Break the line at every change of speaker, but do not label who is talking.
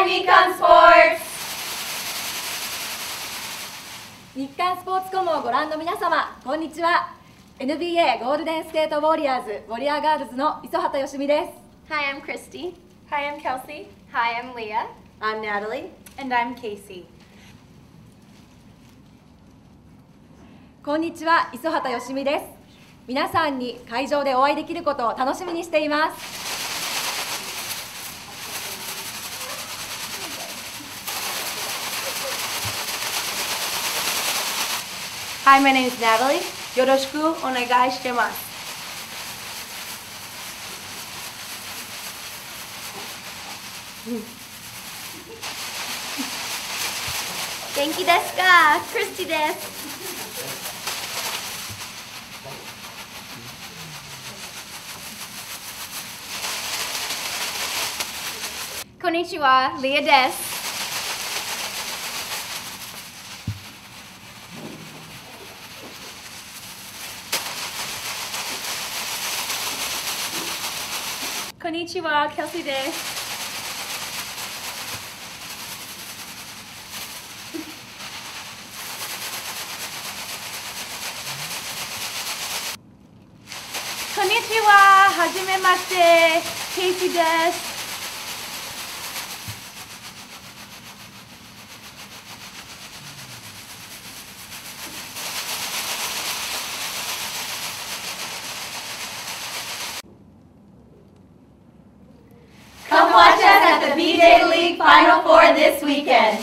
Hi, Nikon Sports!
日刊スポーツコムをご覧の皆様こんにちは NBA ゴールデンステートウォリアーズウォリアーガールズの磯畑よしみです
Hi, I'm Christy.
Hi, I'm Kelsey.
Hi, I'm Leah.
I'm Natalie.
And I'm Casey.
こんにちは磯畑よしみです皆さんに会場でお会いできることを楽しみにしています
Hi, my name is Natalie. Yoroshiku onegai shitemasu.
Genki desu ka? Christy desu. Konnichiwa, Leah desu.
Konnichiwa, Kelsey desu. Konnichiwa, hajimemashite, Casey desu.
BJ League Final Four this weekend.